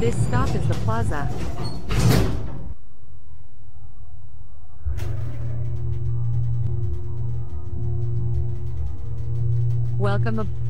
This stop is the plaza. Welcome aboard.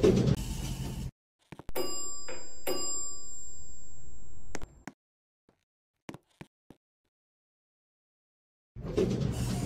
Thank you